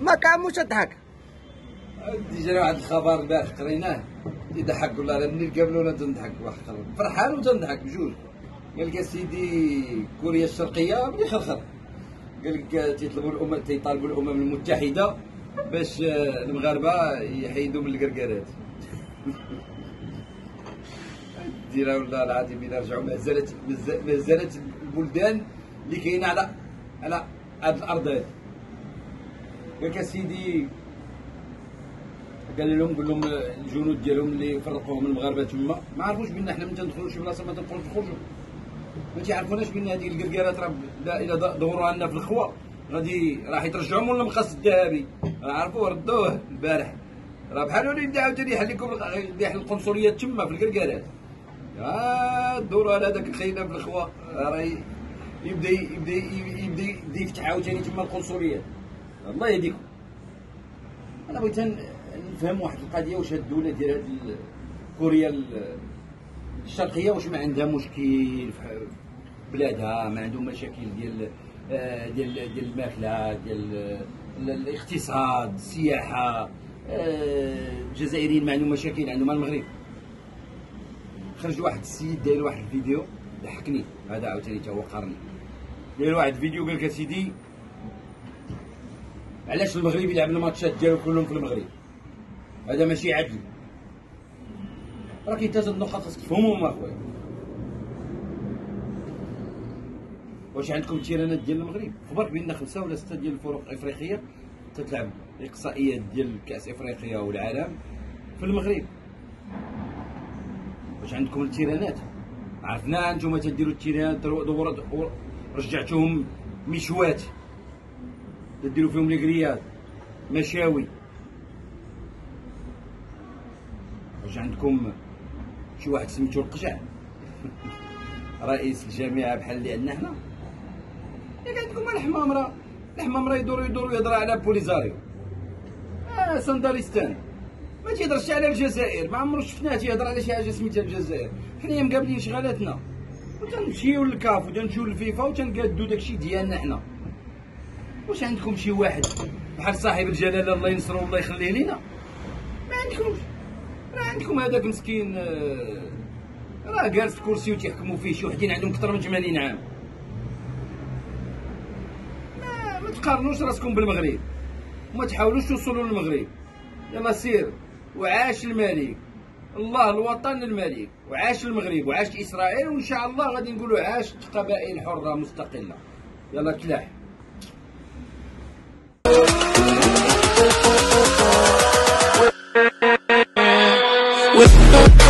ما واحد الخبر البارح قريناه. يضحك ولا لا ملي نقابلونا تنضحك واحد فرحان وتنضحك بجوج. قال لك سيدي كوريا الشرقية ملي خرخر قال لك تيطلبوا الامم تيطالبوا الأمم المتحدة باش آه، المغاربة يحيدوا من الكركارات ديرها والله العظيم إلى رجعوا ما زالت ما زالت البلدان اللي كاينة على على هذه الأرض هذه قال لك سيدي قال لهم قول لهم الجنود ديالهم اللي فرقوهم المغاربة تما ما عرفوش بأن حنا من تندخلوا شي بلاصة ما تنقدروش نخرجوا. ما تيعرفوناش بأن هذيك الكركارات راه إلا دوروا لنا في الخوا. غادي راح يترجعوا من المقص الذهبي؟ عرفوه ردوه البارح. راه بحال وليد عاوتاني يحل لكم يحل القنصلية تما في الكركارات آه الدور على هذاك الخينا في الخوا. راه يبدا يبدا يبدا يبدا يفتح عاوتاني تما القنصليات الله يهديكم. أنا بغيت نفهم واحد القضية واش هاد الدولة ديال هاد كوريا الشرقية واش ما عندها مشكل في بلادها؟ ما عندهم مشاكل ديال آه، ديال ديال الماكلة ديال الاقتصاد السياحة. آه، الجزائريين ما عندهم مشاكل عندهم المغرب. خرج واحد السيد داير واحد الفيديو ضحكني. هذا عاوتاني تا هو قرني داير واحد الفيديو قال لك اسيدي علاش المغرب يلعب الماتشات ديالو كلهم في المغرب؟ هذا ماشي عدل. راه كاين ثلاثة نقاط خاصك تفهمهم أخويا. واش عندكم تيرانات ديال المغرب؟ خبرك بأن خمسة ولا ستة ديال الفرق الافريقيه تتلعب الاقصائيات ديال كاس إفريقيا والعالم في المغرب. واش عندكم التيرانات. عرفنا أنتم تديروا التيرانات رجعتوهم مشوات. تديروا فيهم الكريات مشاوي. واش عندكم شي واحد سميتو القجع رئيس الجامعة بحال اللي عندنا حنا. ياك عندكم الحمامرة. الحمامرة يدوروا يدوروا يهضر على بوليزاريو. آه سنداليستان. ما تيهضرش على الجزائر ما عمرو شفناه تيهضر على شي حاجة سميتها الجزائر. حنايا مقابلين شغالاتنا وتنمشيو للكاف وتنمشيو للفيفا وتنقادو داكشي ديالنا حنا. واش عندكم شي واحد بحال صاحب الجلالة الله ينصرو والله يخليه لينا؟ ما عندكمش. راه عندكم هذاك مسكين آه، راه جالس في كرسي وتيحكموا فيه شي وحدين عندهم أكثر من 80 عام. ما, ما تقارنوش راسكم بالمغرب. وما تحاولوش توصلوا للمغرب. يلا سير. وعاش الملك. الله الوطن الملك. وعاش المغرب. وعاش إسرائيل. وإن شاء الله غادي نقولوا عاش قبائل حرة مستقلة. يلا كلاح with